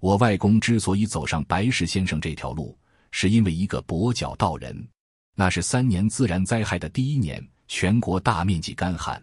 我外公之所以走上白石先生这条路，是因为一个跛脚道人。那是三年自然灾害的第一年，全国大面积干旱。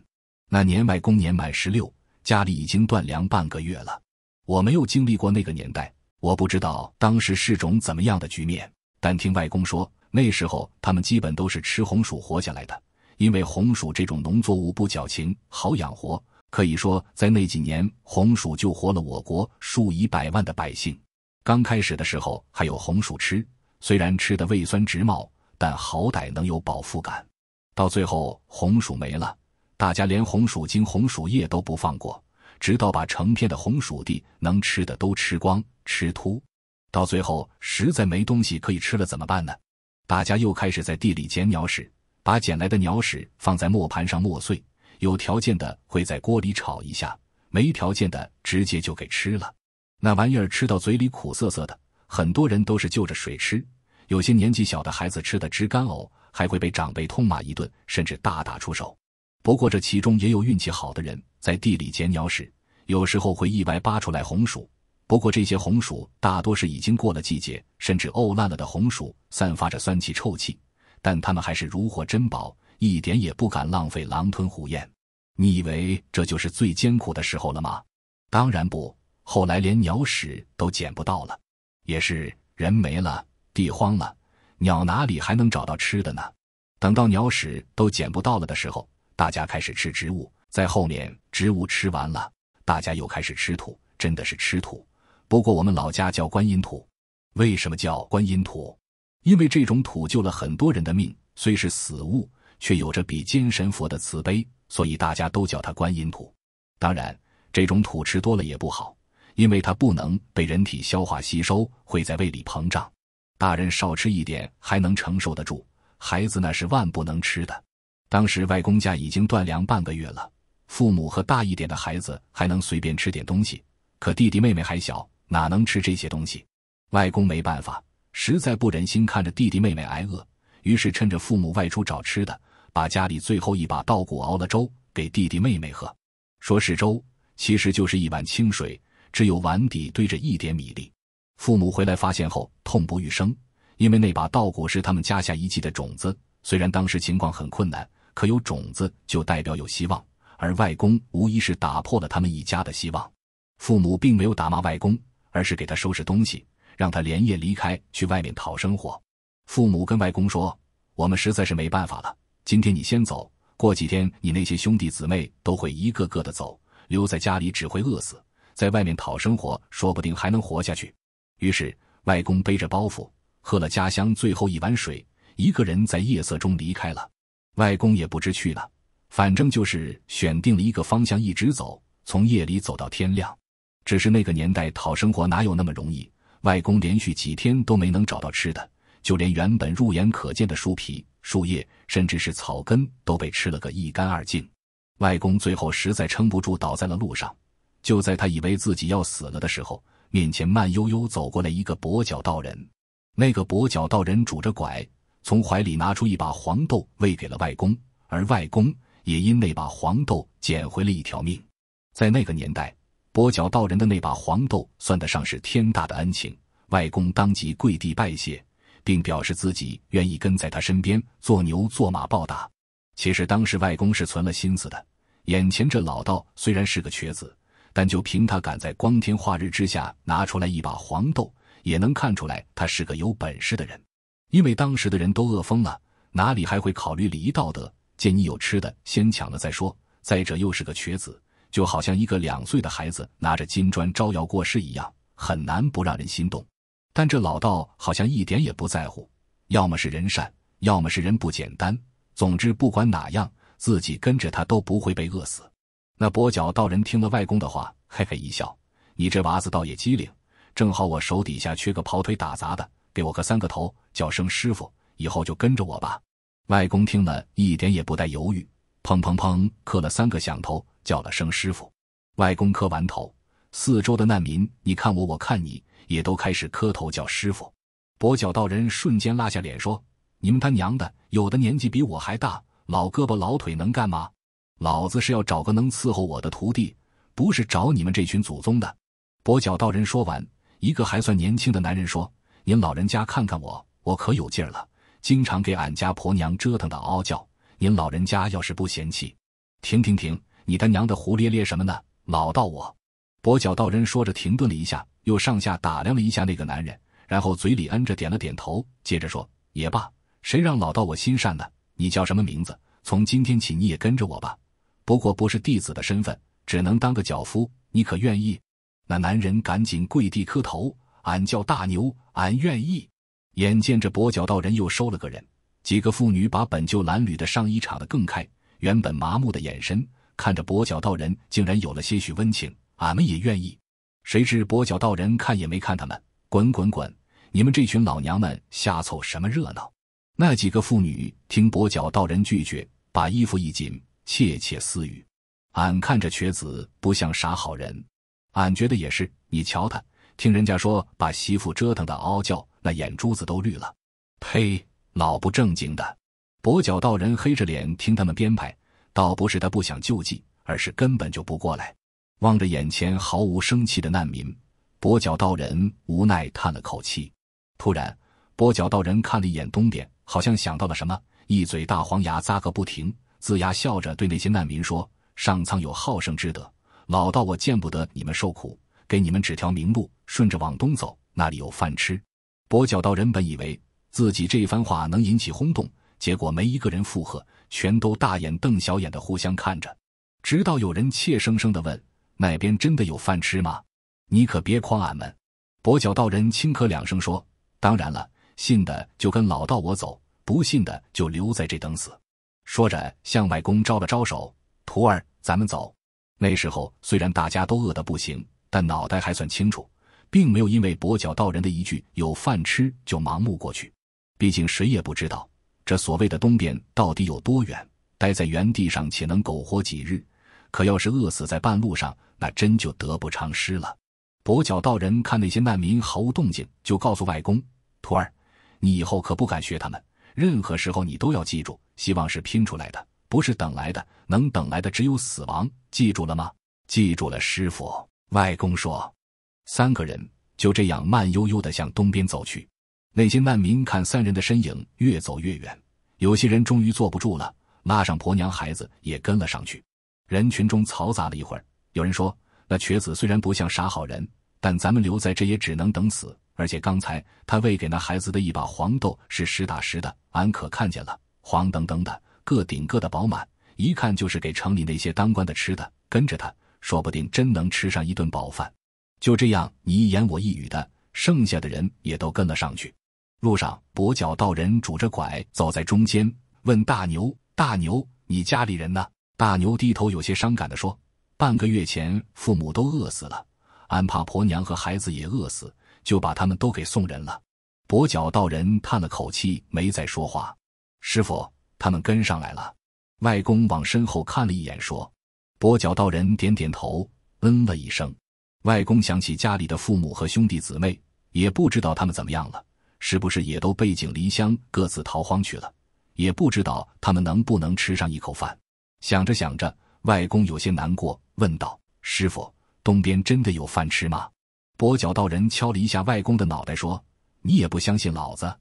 那年外公年满十六，家里已经断粮半个月了。我没有经历过那个年代，我不知道当时是种怎么样的局面。但听外公说，那时候他们基本都是吃红薯活下来的，因为红薯这种农作物不矫情，好养活。可以说，在那几年，红薯救活了我国数以百万的百姓。刚开始的时候还有红薯吃，虽然吃的胃酸直冒，但好歹能有饱腹感。到最后，红薯没了，大家连红薯精、红薯叶都不放过，直到把成片的红薯地能吃的都吃光、吃秃。到最后，实在没东西可以吃了，怎么办呢？大家又开始在地里捡鸟屎，把捡来的鸟屎放在磨盘上磨碎。有条件的会在锅里炒一下，没条件的直接就给吃了。那玩意儿吃到嘴里苦涩涩的，很多人都是就着水吃。有些年纪小的孩子吃的直干呕，还会被长辈痛骂一顿，甚至大打出手。不过这其中也有运气好的人，在地里捡鸟屎，有时候会意外扒出来红薯。不过这些红薯大多是已经过了季节，甚至沤烂了的红薯，散发着酸气臭气，但他们还是如获珍宝。一点也不敢浪费，狼吞虎咽。你以为这就是最艰苦的时候了吗？当然不。后来连鸟屎都捡不到了，也是人没了，地荒了，鸟哪里还能找到吃的呢？等到鸟屎都捡不到了的时候，大家开始吃植物。在后面，植物吃完了，大家又开始吃土，真的是吃土。不过我们老家叫观音土。为什么叫观音土？因为这种土救了很多人的命，虽是死物。却有着比金神佛的慈悲，所以大家都叫它观音土。当然，这种土吃多了也不好，因为它不能被人体消化吸收，会在胃里膨胀。大人少吃一点还能承受得住，孩子那是万不能吃的。当时外公家已经断粮半个月了，父母和大一点的孩子还能随便吃点东西，可弟弟妹妹还小，哪能吃这些东西？外公没办法，实在不忍心看着弟弟妹妹挨饿。于是趁着父母外出找吃的，把家里最后一把稻谷熬了粥给弟弟妹妹喝。说是粥，其实就是一碗清水，只有碗底堆着一点米粒。父母回来发现后痛不欲生，因为那把稻谷是他们家下一季的种子。虽然当时情况很困难，可有种子就代表有希望，而外公无疑是打破了他们一家的希望。父母并没有打骂外公，而是给他收拾东西，让他连夜离开，去外面讨生活。父母跟外公说：“我们实在是没办法了，今天你先走，过几天你那些兄弟姊妹都会一个个的走，留在家里只会饿死，在外面讨生活，说不定还能活下去。”于是，外公背着包袱，喝了家乡最后一碗水，一个人在夜色中离开了。外公也不知去了，反正就是选定了一个方向一直走，从夜里走到天亮。只是那个年代讨生活哪有那么容易？外公连续几天都没能找到吃的。就连原本入眼可见的树皮、树叶，甚至是草根，都被吃了个一干二净。外公最后实在撑不住，倒在了路上。就在他以为自己要死了的时候，面前慢悠悠走过来一个跛脚道人。那个跛脚道人拄着拐，从怀里拿出一把黄豆喂给了外公，而外公也因那把黄豆捡回了一条命。在那个年代，跛脚道人的那把黄豆算得上是天大的恩情，外公当即跪地拜谢。并表示自己愿意跟在他身边做牛做马报答。其实当时外公是存了心思的。眼前这老道虽然是个瘸子，但就凭他敢在光天化日之下拿出来一把黄豆，也能看出来他是个有本事的人。因为当时的人都饿疯了，哪里还会考虑礼仪道德？见你有吃的，先抢了再说。再者又是个瘸子，就好像一个两岁的孩子拿着金砖招摇过市一样，很难不让人心动。但这老道好像一点也不在乎，要么是人善，要么是人不简单。总之，不管哪样，自己跟着他都不会被饿死。那跛脚道人听了外公的话，嘿嘿一笑：“你这娃子倒也机灵，正好我手底下缺个跑腿打杂的，给我磕三个头，叫声师傅，以后就跟着我吧。”外公听了一点也不带犹豫，砰砰砰磕了三个响头，叫了声师傅。外公磕完头，四周的难民你看我，我看你。也都开始磕头叫师傅，跛脚道人瞬间拉下脸说：“你们他娘的，有的年纪比我还大，老胳膊老腿能干吗？老子是要找个能伺候我的徒弟，不是找你们这群祖宗的。”跛脚道人说完，一个还算年轻的男人说：“您老人家看看我，我可有劲儿了，经常给俺家婆娘折腾的嗷嗷叫。您老人家要是不嫌弃，停停停，你他娘的胡咧咧什么呢？老道我。”跛脚道人说着停顿了一下，又上下打量了一下那个男人，然后嘴里嗯着点了点头，接着说：“也罢，谁让老道我心善呢？你叫什么名字？从今天起你也跟着我吧。不过不是弟子的身份，只能当个脚夫，你可愿意？”那男人赶紧跪地磕头：“俺叫大牛，俺愿意。”眼见着跛脚道人又收了个人，几个妇女把本就褴褛的上衣敞得更开，原本麻木的眼神看着跛脚道人，竟然有了些许温情。俺们也愿意。谁知跛脚道人看也没看他们，滚滚滚！你们这群老娘们瞎凑什么热闹？那几个妇女听跛脚道人拒绝，把衣服一紧，窃窃私语：“俺看着瘸子不像啥好人。”俺觉得也是，你瞧他，听人家说把媳妇折腾的嗷嗷叫，那眼珠子都绿了。呸！老不正经的！跛脚道人黑着脸听他们编排，倒不是他不想救济，而是根本就不过来。望着眼前毫无生气的难民，跛脚道人无奈叹了口气。突然，跛脚道人看了一眼东边，好像想到了什么，一嘴大黄牙咂个不停，龇牙笑着对那些难民说：“上苍有好生之德。”老道，我见不得你们受苦，给你们指条明路，顺着往东走，那里有饭吃。跛脚道人本以为自己这一番话能引起轰动，结果没一个人附和，全都大眼瞪小眼的互相看着。直到有人怯生生的问：“那边真的有饭吃吗？你可别诓俺们。”跛脚道人轻咳两声说：“当然了，信的就跟老道我走，不信的就留在这等死。”说着向外公招了招手：“徒儿，咱们走。”那时候虽然大家都饿得不行，但脑袋还算清楚，并没有因为跛脚道人的一句“有饭吃”就盲目过去。毕竟谁也不知道这所谓的东边到底有多远，待在原地上且能苟活几日，可要是饿死在半路上，那真就得不偿失了。跛脚道人看那些难民毫无动静，就告诉外公：“徒儿，你以后可不敢学他们，任何时候你都要记住，希望是拼出来的。”不是等来的，能等来的只有死亡。记住了吗？记住了，师傅。外公说。三个人就这样慢悠悠的向东边走去。那些难民看三人的身影越走越远，有些人终于坐不住了，拉上婆娘孩子也跟了上去。人群中嘈杂了一会儿，有人说：“那瘸子虽然不像啥好人，但咱们留在这也只能等死。而且刚才他喂给那孩子的一把黄豆是实打实的，俺可看见了，黄澄澄的。”个顶个的饱满，一看就是给城里那些当官的吃的。跟着他，说不定真能吃上一顿饱饭。就这样，你一言我一语的，剩下的人也都跟了上去。路上，跛脚道人拄着拐走在中间，问大牛：“大牛，你家里人呢？”大牛低头有些伤感的说：“半个月前，父母都饿死了，俺怕婆娘和孩子也饿死，就把他们都给送人了。”跛脚道人叹了口气，没再说话。师傅。他们跟上来了，外公往身后看了一眼，说：“跛脚道人点点头，嗯了一声。”外公想起家里的父母和兄弟姊妹，也不知道他们怎么样了，是不是也都背井离乡，各自逃荒去了？也不知道他们能不能吃上一口饭。想着想着，外公有些难过，问道：“师傅，东边真的有饭吃吗？”跛脚道人敲了一下外公的脑袋，说：“你也不相信老子？”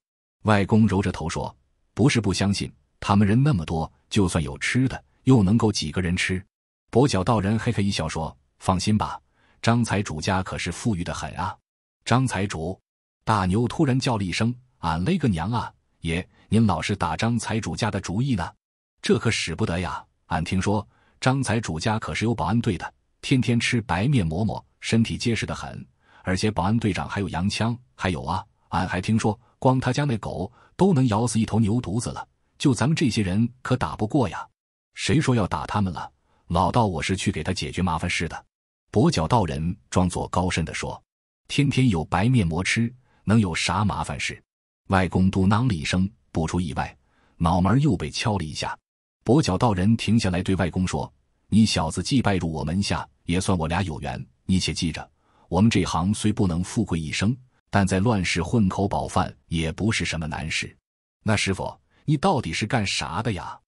外公揉着头说：“不是不相信。”他们人那么多，就算有吃的，又能够几个人吃？跛脚道人嘿嘿一笑说：“放心吧，张财主家可是富裕的很啊。”张财主，大牛突然叫了一声：“俺勒个娘啊！爷，您老是打张财主家的主意呢？这可使不得呀！俺听说张财主家可是有保安队的，天天吃白面馍馍，身体结实的很。而且保安队长还有洋枪，还有啊，俺还听说，光他家那狗都能咬死一头牛犊子了。”就咱们这些人可打不过呀！谁说要打他们了？老道，我是去给他解决麻烦事的。跛脚道人装作高深的说：“天天有白面馍吃，能有啥麻烦事？”外公嘟囔了一声，不出意外，脑门又被敲了一下。跛脚道人停下来对外公说：“你小子既拜入我门下，也算我俩有缘。你且记着，我们这行虽不能富贵一生，但在乱世混口饱饭也不是什么难事。”那师傅。你到底是干啥的呀？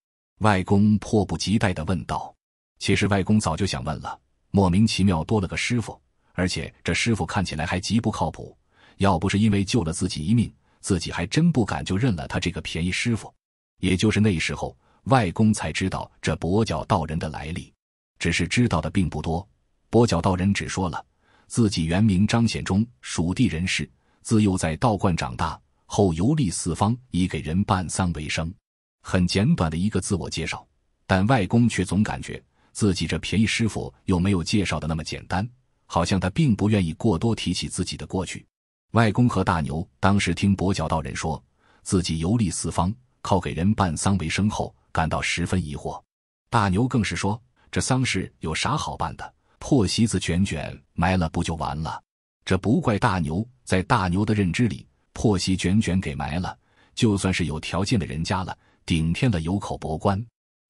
外公迫不及待的问道。其实外公早就想问了，莫名其妙多了个师傅，而且这师傅看起来还极不靠谱。要不是因为救了自己一命，自己还真不敢就认了他这个便宜师傅。也就是那时候，外公才知道这跛脚道人的来历，只是知道的并不多。跛脚道人只说了自己原名张显忠，蜀地人士，自幼在道观长大，后游历四方，以给人办丧为生。很简短的一个自我介绍，但外公却总感觉自己这便宜师傅又没有介绍的那么简单，好像他并不愿意过多提起自己的过去。外公和大牛当时听跛脚道人说自己游历四方，靠给人办丧为生后，感到十分疑惑。大牛更是说：“这丧事有啥好办的？破席子卷卷埋了不就完了？”这不怪大牛，在大牛的认知里，破席卷卷给埋了，就算是有条件的人家了，顶天了有口薄棺。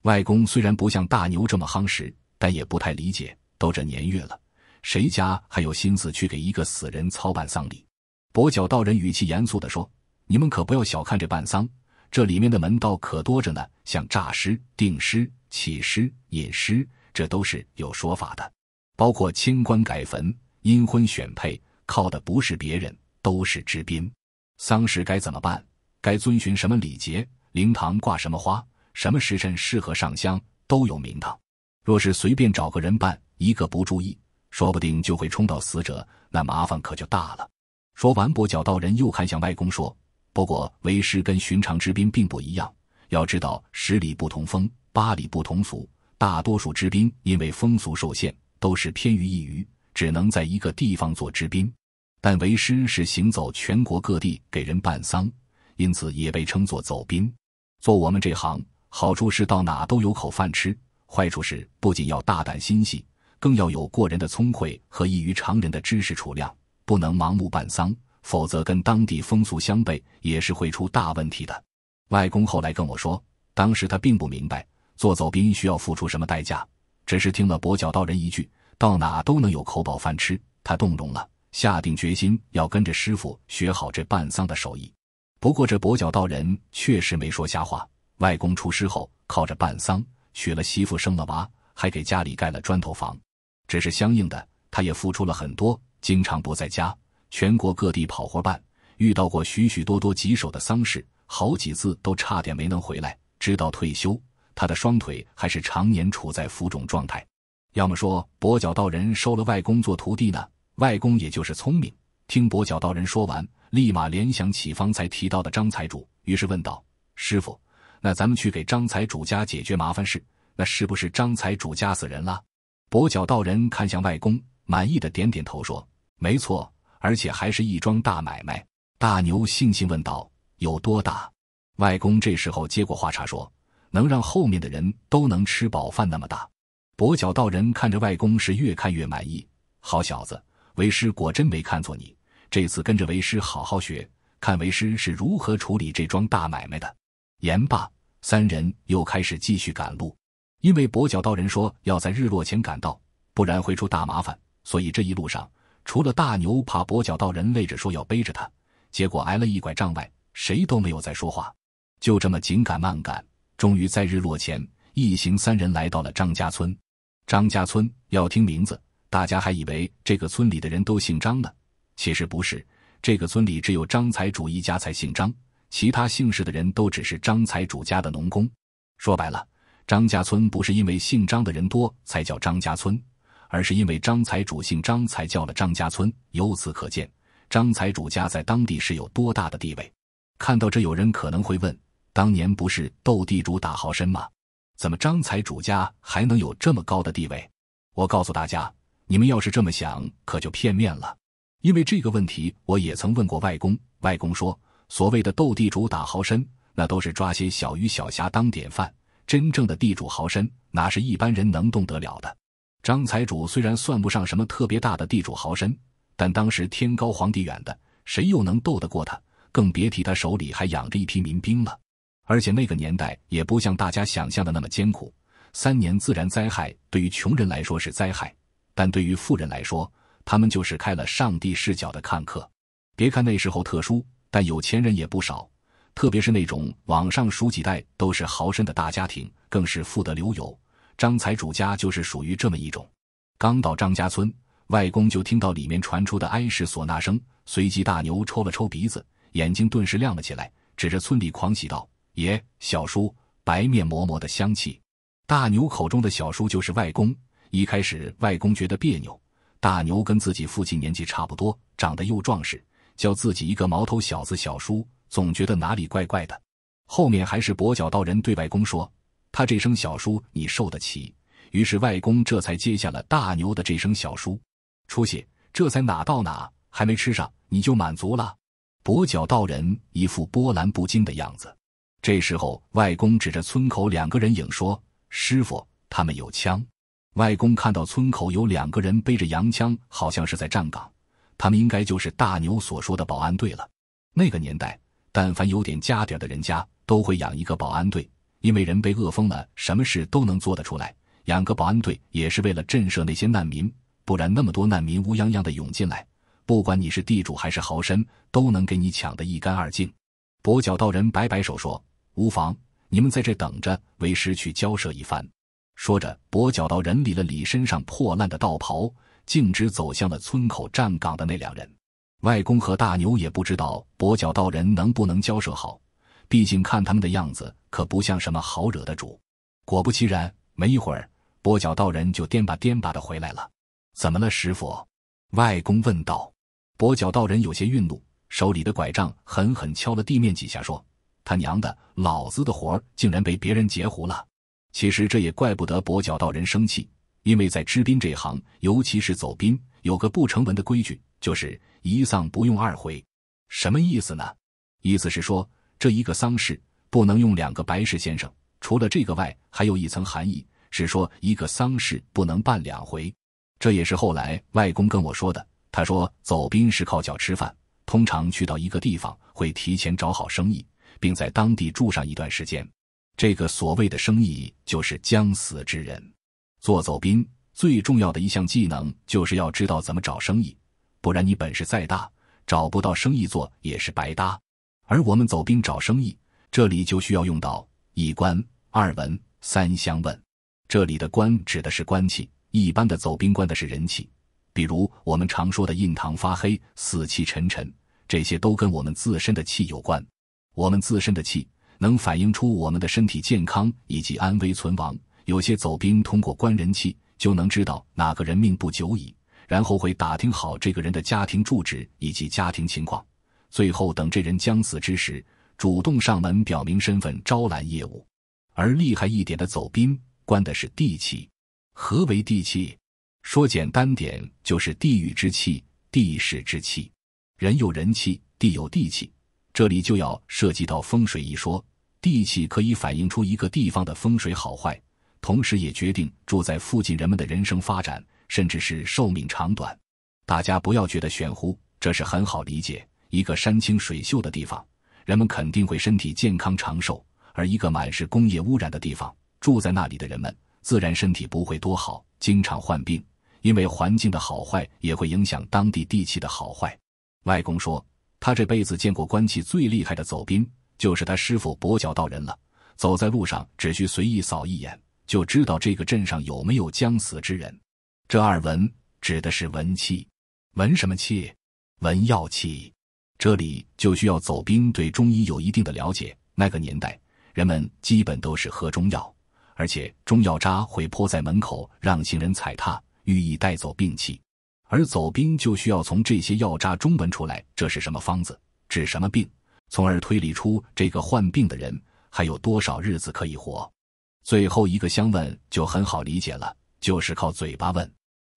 外公虽然不像大牛这么夯实，但也不太理解，都这年月了，谁家还有心思去给一个死人操办丧礼？跛脚道人语气严肃地说：“你们可不要小看这办丧，这里面的门道可多着呢。像诈尸、定尸、起尸、引尸，这都是有说法的。包括迁棺改坟、阴婚选配，靠的不是别人，都是知宾。丧事该怎么办？该遵循什么礼节？灵堂挂什么花？什么时辰适合上香？都有名堂。若是随便找个人办，一个不注意，说不定就会冲到死者，那麻烦可就大了。”说完，跛脚道人又看向外公说：“不过为师跟寻常之宾并不一样，要知道十里不同风，八里不同俗。大多数之宾因为风俗受限，都是偏于一隅，只能在一个地方做知宾。但为师是行走全国各地给人办丧，因此也被称作走宾。做我们这行，好处是到哪都有口饭吃；坏处是不仅要大胆心细，更要有过人的聪慧和异于常人的知识储量。”不能盲目办丧，否则跟当地风俗相悖，也是会出大问题的。外公后来跟我说，当时他并不明白做走宾需要付出什么代价，只是听了跛脚道人一句“到哪都能有口饱饭吃”，他动容了，下定决心要跟着师傅学好这办丧的手艺。不过这跛脚道人确实没说瞎话，外公出师后靠着办丧娶了媳妇，生了娃，还给家里盖了砖头房。只是相应的，他也付出了很多。经常不在家，全国各地跑活办，遇到过许许多多棘手的丧事，好几次都差点没能回来。直到退休，他的双腿还是常年处在浮肿状态。要么说跛脚道人收了外公做徒弟呢？外公也就是聪明，听跛脚道人说完，立马联想起方才提到的张财主，于是问道：“师傅，那咱们去给张财主家解决麻烦事，那是不是张财主家死人了？”跛脚道人看向外公。满意的点点头说：“没错，而且还是一桩大买卖。”大牛悻悻问道：“有多大？”外公这时候接过话茬说：“能让后面的人都能吃饱饭那么大。”跛脚道人看着外公是越看越满意。好小子，为师果真没看错你。这次跟着为师好好学，看为师是如何处理这桩大买卖的。言罢，三人又开始继续赶路，因为跛脚道人说要在日落前赶到，不然会出大麻烦。所以这一路上，除了大牛怕跛脚道人累着说要背着他，结果挨了一拐杖外，谁都没有再说话。就这么紧赶慢赶，终于在日落前，一行三人来到了张家村。张家村要听名字，大家还以为这个村里的人都姓张呢。其实不是，这个村里只有张财主一家才姓张，其他姓氏的人都只是张财主家的农工。说白了，张家村不是因为姓张的人多才叫张家村。而是因为张财主姓张，才叫了张家村。由此可见，张财主家在当地是有多大的地位。看到这，有人可能会问：当年不是斗地主打豪绅吗？怎么张财主家还能有这么高的地位？我告诉大家，你们要是这么想，可就片面了。因为这个问题，我也曾问过外公。外公说，所谓的斗地主打豪绅，那都是抓些小鱼小虾当典范。真正的地主豪绅，哪是一般人能动得了的？张财主虽然算不上什么特别大的地主豪绅，但当时天高皇帝远的，谁又能斗得过他？更别提他手里还养着一批民兵了。而且那个年代也不像大家想象的那么艰苦。三年自然灾害对于穷人来说是灾害，但对于富人来说，他们就是开了上帝视角的看客。别看那时候特殊，但有钱人也不少，特别是那种往上数几代都是豪绅的大家庭，更是富得流油。张财主家就是属于这么一种。刚到张家村，外公就听到里面传出的哀式唢呐声，随即大牛抽了抽鼻子，眼睛顿时亮了起来，指着村里狂喜道：“爷，小叔，白面馍馍的香气！”大牛口中的小叔就是外公。一开始，外公觉得别扭，大牛跟自己父亲年纪差不多，长得又壮实，叫自己一个毛头小子小叔，总觉得哪里怪怪的。后面还是跛脚道人对外公说：“他这声小叔你受得起？”于是外公这才接下了大牛的这声小叔。出息，这才哪到哪，还没吃上你就满足了。跛脚道人一副波澜不惊的样子。这时候，外公指着村口两个人影说：“师傅，他们有枪。”外公看到村口有两个人背着洋枪，好像是在站岗，他们应该就是大牛所说的保安队了。那个年代，但凡有点家底的人家，都会养一个保安队，因为人被饿疯了，什么事都能做得出来。养个保安队也是为了震慑那些难民。不然，那么多难民乌泱泱的涌进来，不管你是地主还是豪绅，都能给你抢得一干二净。跛脚道人摆摆手说：“无妨，你们在这等着，为师去交涉一番。”说着，跛脚道人理了理身上破烂的道袍，径直走向了村口站岗的那两人。外公和大牛也不知道跛脚道人能不能交涉好，毕竟看他们的样子，可不像什么好惹的主。果不其然，没一会儿，跛脚道人就颠吧颠吧的回来了。怎么了，师傅？外公问道。跛脚道人有些愠怒，手里的拐杖狠狠敲了地面几下，说：“他娘的，老子的活竟然被别人截胡了！”其实这也怪不得跛脚道人生气，因为在支兵这行，尤其是走兵，有个不成文的规矩，就是一丧不用二回。什么意思呢？意思是说，这一个丧事不能用两个白氏先生。除了这个外，还有一层含义，是说一个丧事不能办两回。这也是后来外公跟我说的。他说，走兵是靠脚吃饭，通常去到一个地方会提前找好生意，并在当地住上一段时间。这个所谓的生意就是将死之人。做走兵最重要的一项技能就是要知道怎么找生意，不然你本事再大，找不到生意做也是白搭。而我们走兵找生意，这里就需要用到一官、二文、三相问。这里的官指的是官气。一般的走兵官的是人气，比如我们常说的印堂发黑、死气沉沉，这些都跟我们自身的气有关。我们自身的气能反映出我们的身体健康以及安危存亡。有些走兵通过观人气就能知道哪个人命不久矣，然后会打听好这个人的家庭住址以及家庭情况，最后等这人将死之时，主动上门表明身份，招揽业务。而厉害一点的走兵，关的是地气。何为地气？说简单点，就是地域之气、地势之气。人有人气，地有地气，这里就要涉及到风水一说。地气可以反映出一个地方的风水好坏，同时也决定住在附近人们的人生发展，甚至是寿命长短。大家不要觉得玄乎，这是很好理解。一个山清水秀的地方，人们肯定会身体健康长寿；而一个满是工业污染的地方，住在那里的人们。自然身体不会多好，经常患病，因为环境的好坏也会影响当地地气的好坏。外公说，他这辈子见过官气最厉害的走兵，就是他师傅跛脚道人了。走在路上，只需随意扫一眼，就知道这个镇上有没有将死之人。这二文指的是文气，文什么气？文药气。这里就需要走兵对中医有一定的了解。那个年代，人们基本都是喝中药。而且中药渣会泼在门口，让行人踩踏，寓意带走病气。而走兵就需要从这些药渣中闻出来这是什么方子，治什么病，从而推理出这个患病的人还有多少日子可以活。最后一个相问就很好理解了，就是靠嘴巴问。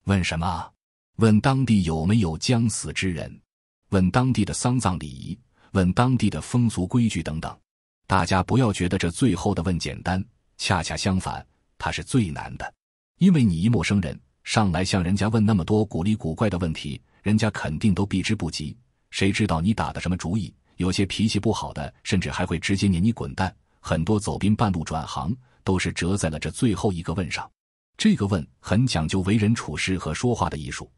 问什么？问当地有没有将死之人？问当地的丧葬礼仪？问当地的风俗规矩等等。大家不要觉得这最后的问简单。恰恰相反，他是最难的，因为你一陌生人上来向人家问那么多古里古怪的问题，人家肯定都避之不及。谁知道你打的什么主意？有些脾气不好的，甚至还会直接撵你滚蛋。很多走兵半路转行，都是折在了这最后一个问上。这个问很讲究为人处事和说话的艺术。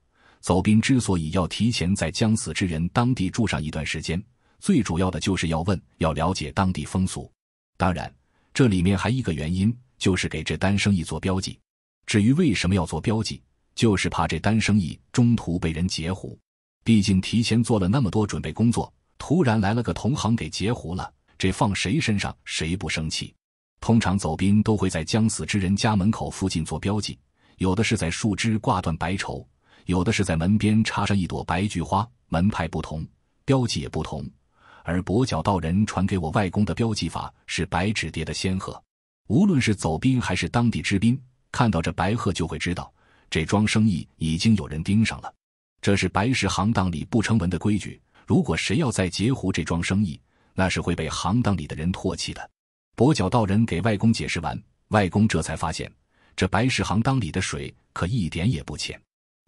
走兵之所以要提前在将死之人当地住上一段时间，最主要的就是要问，要了解当地风俗。当然。这里面还一个原因，就是给这单生意做标记。至于为什么要做标记，就是怕这单生意中途被人截胡。毕竟提前做了那么多准备工作，突然来了个同行给截胡了，这放谁身上谁不生气？通常走兵都会在将死之人家门口附近做标记，有的是在树枝挂断白绸，有的是在门边插上一朵白菊花。门派不同，标记也不同。而跛脚道人传给我外公的标记法是白纸叠的仙鹤，无论是走兵还是当地知兵，看到这白鹤就会知道这桩生意已经有人盯上了。这是白石行当里不成文的规矩。如果谁要再截胡这桩生意，那是会被行当里的人唾弃的。跛脚道人给外公解释完，外公这才发现这白石行当里的水可一点也不浅，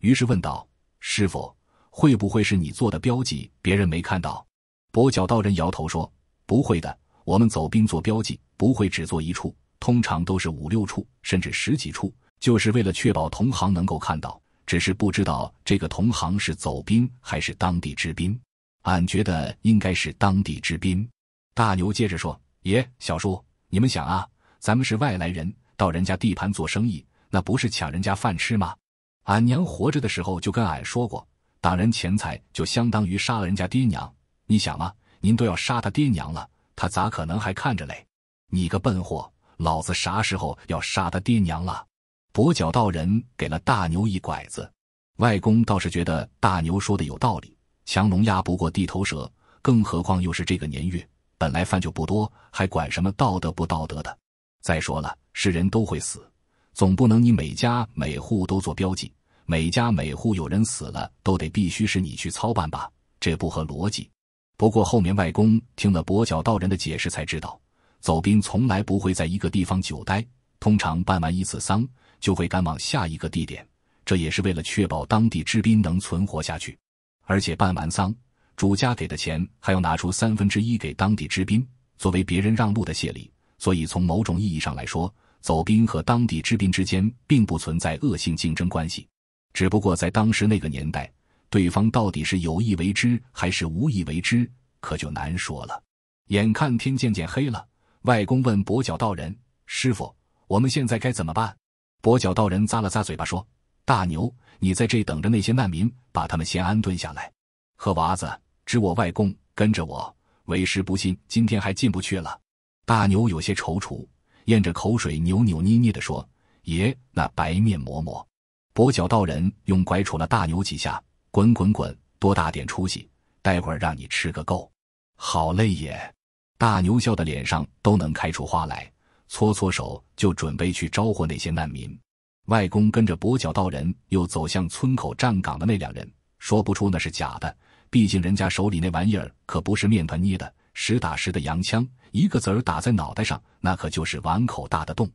于是问道：“师傅，会不会是你做的标记，别人没看到？”跛脚道人摇头说：“不会的，我们走兵做标记不会只做一处，通常都是五六处，甚至十几处，就是为了确保同行能够看到。”只是不知道这个同行是走兵还是当地之兵，俺觉得应该是当地之兵。大牛接着说：“爷，小叔，你们想啊，咱们是外来人，到人家地盘做生意，那不是抢人家饭吃吗？俺娘活着的时候就跟俺说过，打人钱财就相当于杀了人家爹娘。你想啊，您都要杀他爹娘了，他咋可能还看着嘞？你个笨货，老子啥时候要杀他爹娘了？”跛脚道人给了大牛一拐子，外公倒是觉得大牛说的有道理。强龙压不过地头蛇，更何况又是这个年月，本来饭就不多，还管什么道德不道德的？再说了，是人都会死，总不能你每家每户都做标记，每家每户有人死了都得必须是你去操办吧？这不合逻辑。不过后面外公听了跛脚道人的解释，才知道走兵从来不会在一个地方久待，通常办完一次丧。就会赶往下一个地点，这也是为了确保当地知兵能存活下去。而且办完丧，主家给的钱还要拿出三分之一给当地知兵，作为别人让路的谢礼。所以从某种意义上来说，走兵和当地之兵之间并不存在恶性竞争关系。只不过在当时那个年代，对方到底是有意为之还是无意为之，可就难说了。眼看天渐渐黑了，外公问跛脚道人：“师傅，我们现在该怎么办？”跛脚道人咂了咂嘴巴说：“大牛，你在这等着那些难民，把他们先安顿下来。和娃子，知我外公，跟着我。为师不信，今天还进不去了。”大牛有些踌躇，咽着口水，扭扭捏捏的说：“爷，那白面馍馍。”跛脚道人用拐杵了大牛几下：“滚滚滚，多大点出息！待会儿让你吃个够。”好嘞，爷。大牛笑的脸上都能开出花来。搓搓手，就准备去招呼那些难民。外公跟着跛脚道人又走向村口站岗的那两人，说不出那是假的，毕竟人家手里那玩意儿可不是面团捏的，实打实的洋枪，一个子儿打在脑袋上，那可就是碗口大的洞。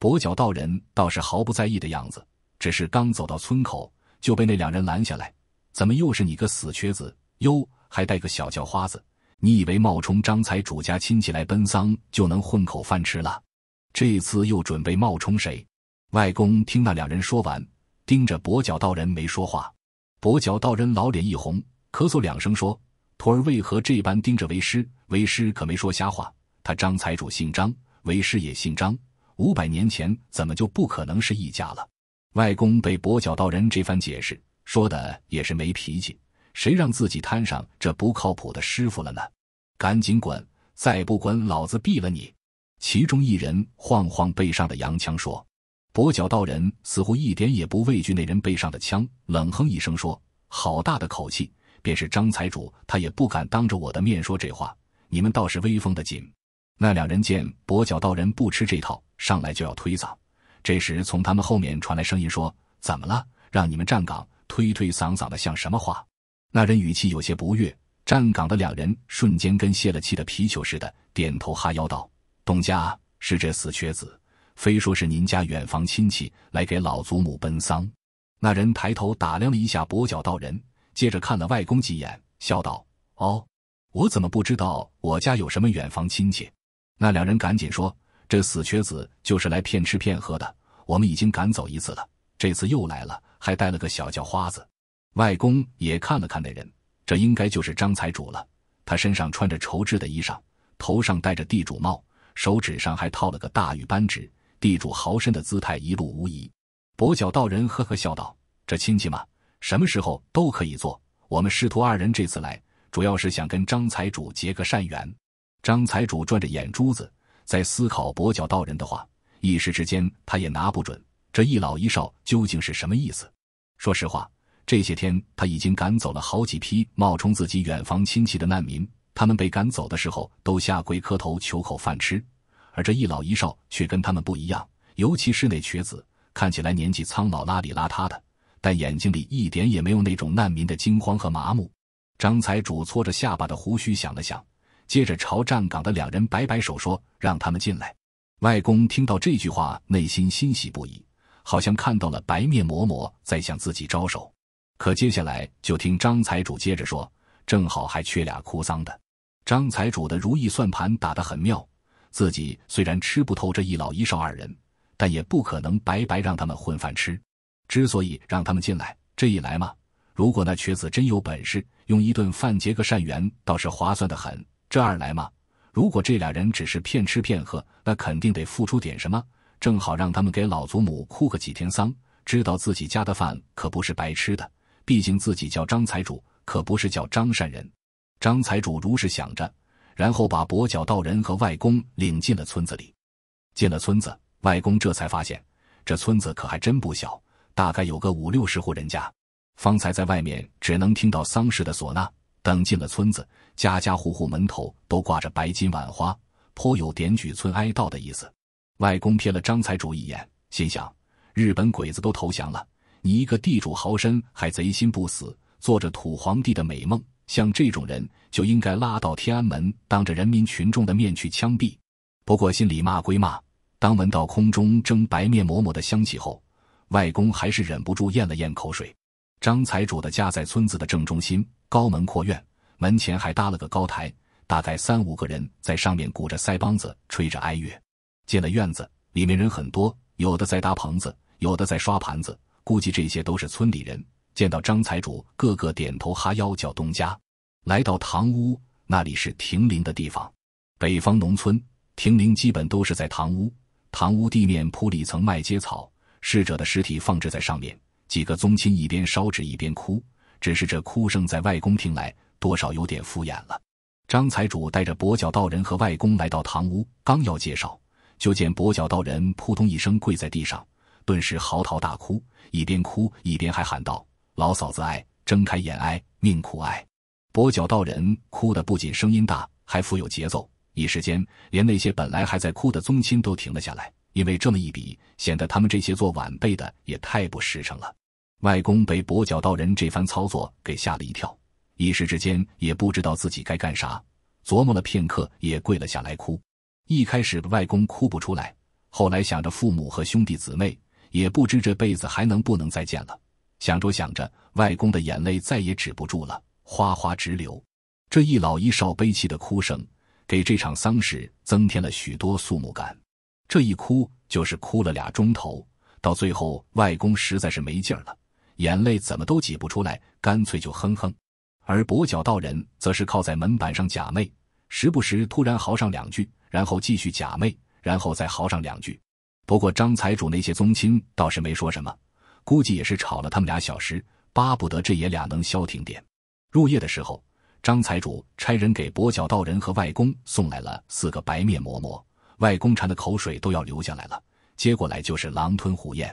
跛脚道人倒是毫不在意的样子，只是刚走到村口，就被那两人拦下来：“怎么又是你个死瘸子？哟，还带个小叫花子？你以为冒充张财主家亲戚来奔丧就能混口饭吃了？”这次又准备冒充谁？外公听那两人说完，盯着跛脚道人没说话。跛脚道人老脸一红，咳嗽两声说：“徒儿为何这般盯着为师？为师可没说瞎话。他张财主姓张，为师也姓张。五百年前怎么就不可能是一家了？”外公被跛脚道人这番解释说的也是没脾气，谁让自己摊上这不靠谱的师傅了呢？赶紧滚！再不滚，老子毙了你！其中一人晃晃背上的洋枪说：“跛脚道人似乎一点也不畏惧那人背上的枪，冷哼一声说：‘好大的口气！便是张财主，他也不敢当着我的面说这话。你们倒是威风的紧。’那两人见跛脚道人不吃这套，上来就要推搡。这时从他们后面传来声音说：‘怎么了？让你们站岗，推推搡搡的像什么话？’那人语气有些不悦。站岗的两人瞬间跟泄了气的皮球似的，点头哈腰道。”东家是这死瘸子，非说是您家远房亲戚来给老祖母奔丧。那人抬头打量了一下跛脚道人，接着看了外公几眼，笑道：“哦，我怎么不知道我家有什么远房亲戚？”那两人赶紧说：“这死瘸子就是来骗吃骗喝的，我们已经赶走一次了，这次又来了，还带了个小叫花子。”外公也看了看那人，这应该就是张财主了。他身上穿着绸制的衣裳，头上戴着地主帽。手指上还套了个大玉扳指，地主豪绅的姿态一路无疑。跛脚道人呵呵笑道：“这亲戚嘛，什么时候都可以做。我们师徒二人这次来，主要是想跟张财主结个善缘。”张财主转着眼珠子，在思考跛脚道人的话，一时之间他也拿不准这一老一少究竟是什么意思。说实话，这些天他已经赶走了好几批冒充自己远房亲戚的难民，他们被赶走的时候都下跪磕头求口饭吃，而这一老一少却跟他们不一样。尤其是那瘸子，看起来年纪苍老、邋里邋遢的，但眼睛里一点也没有那种难民的惊慌和麻木。张财主搓着下巴的胡须想了想，接着朝站岗的两人摆摆手，说：“让他们进来。”外公听到这句话，内心欣喜不已，好像看到了白面嬷嬷在向自己招手。可接下来就听张财主接着说：“正好还缺俩哭丧的。”张财主的如意算盘打得很妙，自己虽然吃不透这一老一少二人。但也不可能白白让他们混饭吃。之所以让他们进来，这一来嘛，如果那瘸子真有本事，用一顿饭结个善缘，倒是划算的很；这二来嘛，如果这俩人只是骗吃骗喝，那肯定得付出点什么，正好让他们给老祖母哭个几天丧，知道自己家的饭可不是白吃的。毕竟自己叫张财主，可不是叫张善人。张财主如是想着，然后把跛脚道人和外公领进了村子里。进了村子。外公这才发现，这村子可还真不小，大概有个五六十户人家。方才在外面只能听到丧事的唢呐，等进了村子，家家户户门头都挂着白金碗花，颇有点举村哀悼的意思。外公瞥了张财主一眼，心想：日本鬼子都投降了，你一个地主豪绅还贼心不死，做着土皇帝的美梦。像这种人就应该拉到天安门，当着人民群众的面去枪毙。不过心里骂归骂。当闻到空中蒸白面馍馍的香气后，外公还是忍不住咽了咽口水。张财主的家在村子的正中心，高门阔院，门前还搭了个高台，大概三五个人在上面鼓着腮帮子，吹着哀乐。进了院子，里面人很多，有的在搭棚子，有的在刷盘子，估计这些都是村里人。见到张财主，个个点头哈腰叫东家。来到堂屋，那里是停灵的地方。北方农村停灵基本都是在堂屋。堂屋地面铺了一层麦秸草，逝者的尸体放置在上面。几个宗亲一边烧纸一边哭，只是这哭声在外公听来多少有点敷衍了。张财主带着跛脚道人和外公来到堂屋，刚要介绍，就见跛脚道人扑通一声跪在地上，顿时嚎啕大哭，一边哭一边还喊道：“老嫂子哀，睁开眼哀，命苦哀。”跛脚道人哭的不仅声音大，还富有节奏。一时间，连那些本来还在哭的宗亲都停了下来，因为这么一比，显得他们这些做晚辈的也太不实诚了。外公被跛脚道人这番操作给吓了一跳，一时之间也不知道自己该干啥，琢磨了片刻，也跪了下来哭。一开始外公哭不出来，后来想着父母和兄弟姊妹，也不知这辈子还能不能再见了。想着想着，外公的眼泪再也止不住了，哗哗直流。这一老一少悲戚的哭声。给这场丧事增添了许多肃穆感，这一哭就是哭了俩钟头，到最后外公实在是没劲儿了，眼泪怎么都挤不出来，干脆就哼哼。而跛脚道人则是靠在门板上假寐，时不时突然嚎上两句，然后继续假寐，然后再嚎上两句。不过张财主那些宗亲倒是没说什么，估计也是吵了他们俩小时，巴不得这爷俩能消停点。入夜的时候。张财主差人给跛脚道人和外公送来了四个白面馍馍，外公馋的口水都要流下来了，接过来就是狼吞虎咽，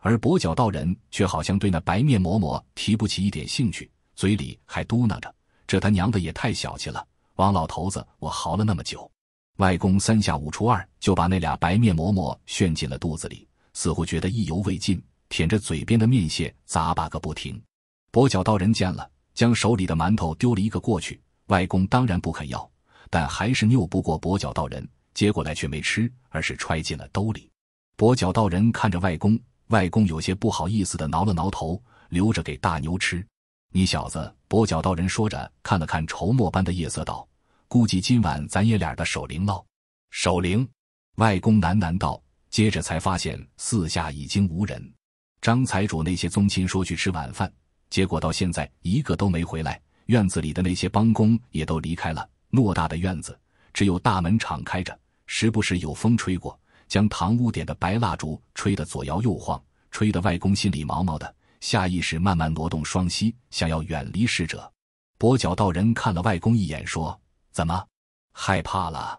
而跛脚道人却好像对那白面馍馍提不起一点兴趣，嘴里还嘟囔着：“这他娘的也太小气了，王老头子，我嚎了那么久。”外公三下五除二就把那俩白面馍馍炫进了肚子里，似乎觉得意犹未尽，舔着嘴边的面屑咂巴个不停。跛脚道人见了。将手里的馒头丢了一个过去，外公当然不肯要，但还是拗不过跛脚道人，接过来却没吃，而是揣进了兜里。跛脚道人看着外公，外公有些不好意思的挠了挠头，留着给大牛吃。你小子，跛脚道人说着，看了看愁墨般的夜色，道：“估计今晚咱爷俩的守灵喽。”守灵，外公喃喃道，接着才发现四下已经无人。张财主那些宗亲说去吃晚饭。结果到现在一个都没回来，院子里的那些帮工也都离开了。偌大的院子，只有大门敞开着，时不时有风吹过，将堂屋点的白蜡烛吹得左摇右晃，吹得外公心里毛毛的，下意识慢慢挪动双膝，想要远离逝者。跛脚道人看了外公一眼，说：“怎么，害怕了？”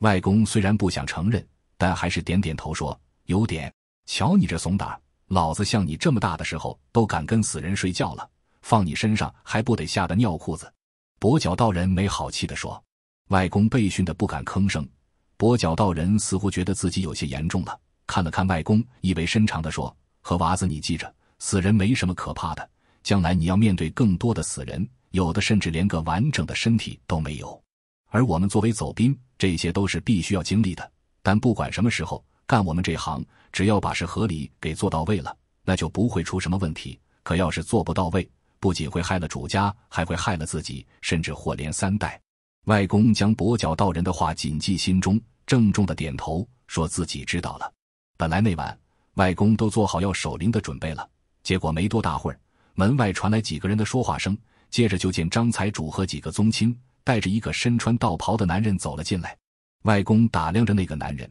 外公虽然不想承认，但还是点点头说：“有点。瞧你这怂胆，老子像你这么大的时候都敢跟死人睡觉了，放你身上还不得吓得尿裤子？”跛脚道人没好气地说。外公被训得不敢吭声。跛脚道人似乎觉得自己有些严重了，看了看外公，意味深长地说：“和娃子，你记着，死人没什么可怕的。将来你要面对更多的死人，有的甚至连个完整的身体都没有。而我们作为走兵，这些都是必须要经历的。但不管什么时候干我们这行，只要把事合理给做到位了，那就不会出什么问题。可要是做不到位，不仅会害了主家，还会害了自己，甚至祸连三代。”外公将跛脚道人的话谨记心中，郑重的点头，说自己知道了。本来那晚外公都做好要守灵的准备了，结果没多大会儿，门外传来几个人的说话声，接着就见张财主和几个宗亲带着一个身穿道袍的男人走了进来。外公打量着那个男人，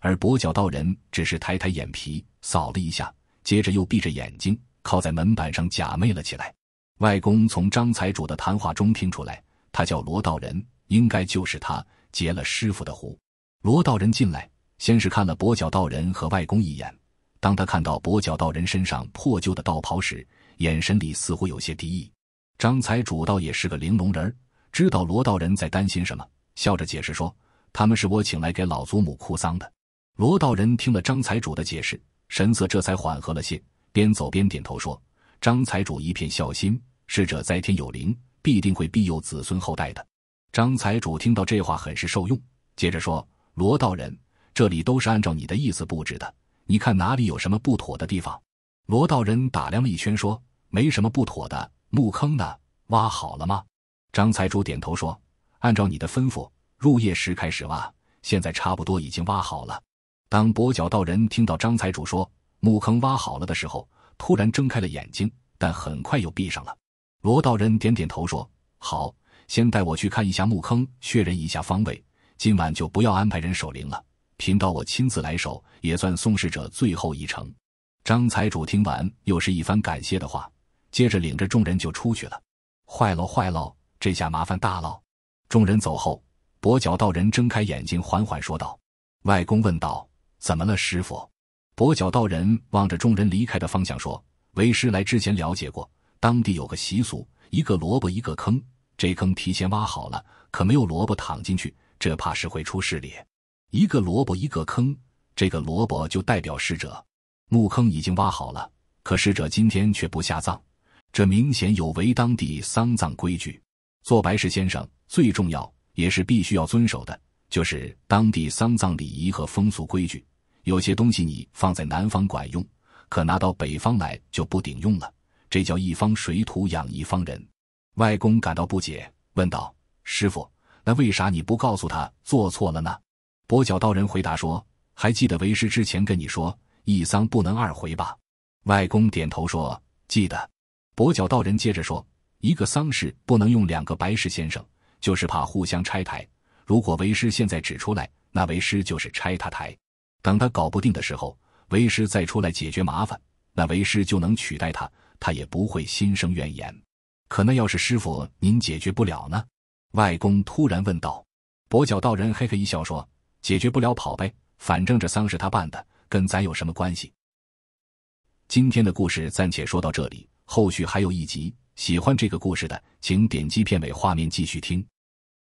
而跛脚道人只是抬抬眼皮，扫了一下，接着又闭着眼睛靠在门板上假寐了起来。外公从张财主的谈话中听出来，他叫罗道人。应该就是他结了师傅的壶。罗道人进来，先是看了跛脚道人和外公一眼。当他看到跛脚道人身上破旧的道袍时，眼神里似乎有些敌意。张财主倒也是个玲珑人，知道罗道人在担心什么，笑着解释说：“他们是我请来给老祖母哭丧的。”罗道人听了张财主的解释，神色这才缓和了些，边走边点头说：“张财主一片孝心，逝者在天有灵，必定会庇佑子孙后代的。”张财主听到这话，很是受用。接着说：“罗道人，这里都是按照你的意思布置的，你看哪里有什么不妥的地方？”罗道人打量了一圈，说：“没什么不妥的。墓坑呢？挖好了吗？”张财主点头说：“按照你的吩咐，入夜时开始挖，现在差不多已经挖好了。”当跛脚道人听到张财主说墓坑挖好了的时候，突然睁开了眼睛，但很快又闭上了。罗道人点点头说：“好。”先带我去看一下墓坑，确认一下方位。今晚就不要安排人守灵了，贫道我亲自来守，也算送逝者最后一程。张财主听完，又是一番感谢的话，接着领着众人就出去了。坏喽坏喽，这下麻烦大了。众人走后，跛脚道人睁开眼睛，缓缓说道：“外公问道，怎么了，师傅？”跛脚道人望着众人离开的方向说：“为师来之前了解过，当地有个习俗，一个萝卜一个坑。”这坑提前挖好了，可没有萝卜躺进去，这怕是会出事咧。一个萝卜一个坑，这个萝卜就代表逝者。墓坑已经挖好了，可逝者今天却不下葬，这明显有违当地丧葬规矩。做白事先生最重要也是必须要遵守的，就是当地丧葬礼仪和风俗规矩。有些东西你放在南方管用，可拿到北方来就不顶用了。这叫一方水土养一方人。外公感到不解，问道：“师傅，那为啥你不告诉他做错了呢？”跛脚道人回答说：“还记得为师之前跟你说，一丧不能二回吧？”外公点头说：“记得。”跛脚道人接着说：“一个丧事不能用两个白事先生，就是怕互相拆台。如果为师现在指出来，那为师就是拆他台。等他搞不定的时候，为师再出来解决麻烦，那为师就能取代他，他也不会心生怨言。”可那要是师傅您解决不了呢？外公突然问道。跛脚道人嘿嘿一笑说：“解决不了跑呗，反正这丧是他办的，跟咱有什么关系？”今天的故事暂且说到这里，后续还有一集。喜欢这个故事的，请点击片尾画面继续听。